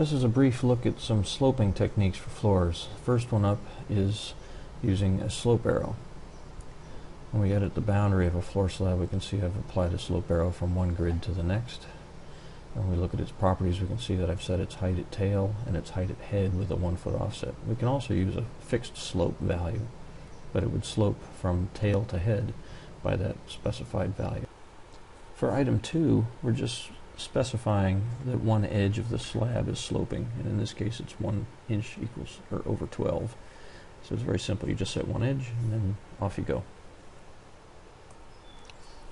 This is a brief look at some sloping techniques for floors. First one up is using a slope arrow. When we edit the boundary of a floor slab, we can see I've applied a slope arrow from one grid to the next. When we look at its properties, we can see that I've set its height at tail and its height at head with a one foot offset. We can also use a fixed slope value, but it would slope from tail to head by that specified value. For item two, we're just specifying that one edge of the slab is sloping, and in this case it's one inch equals or over 12. So it's very simple. You just set one edge, and then off you go.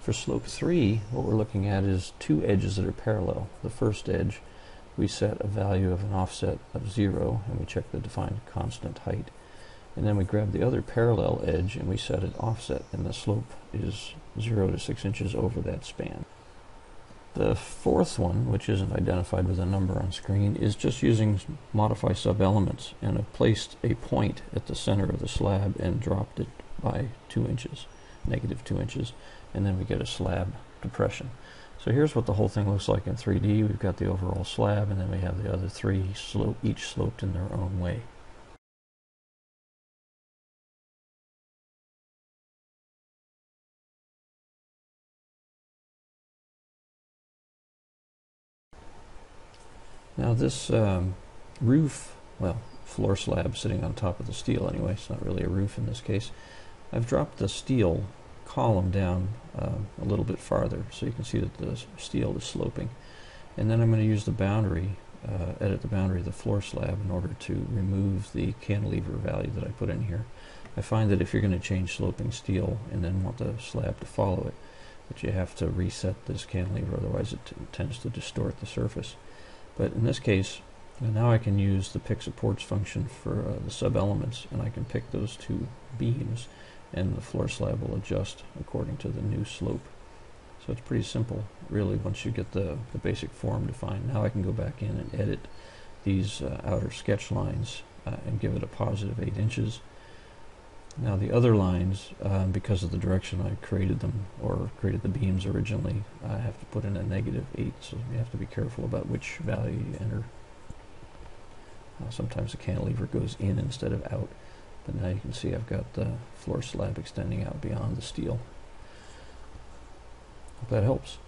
For slope 3, what we're looking at is two edges that are parallel. The first edge, we set a value of an offset of 0, and we check the defined constant height. And then we grab the other parallel edge, and we set an offset, and the slope is 0 to 6 inches over that span. The fourth one, which isn't identified with a number on screen, is just using modify sub-elements and have placed a point at the center of the slab and dropped it by two inches, negative two inches, and then we get a slab depression. So here's what the whole thing looks like in 3D. We've got the overall slab, and then we have the other three slope, each sloped in their own way. Now this um, roof, well, floor slab sitting on top of the steel anyway, it's not really a roof in this case. I've dropped the steel column down uh, a little bit farther so you can see that the steel is sloping. And then I'm going to use the boundary, uh, edit the boundary of the floor slab in order to remove the cantilever value that I put in here. I find that if you're going to change sloping steel and then want the slab to follow it, that you have to reset this cantilever, otherwise it tends to distort the surface. But in this case, now I can use the pick supports function for uh, the sub-elements, and I can pick those two beams, and the floor slab will adjust according to the new slope. So it's pretty simple, really, once you get the, the basic form defined. Now I can go back in and edit these uh, outer sketch lines uh, and give it a positive 8 inches, now the other lines, um, because of the direction I created them, or created the beams originally, I have to put in a negative 8, so you have to be careful about which value you enter. Uh, sometimes the cantilever goes in instead of out, but now you can see I've got the floor slab extending out beyond the steel. Hope that helps.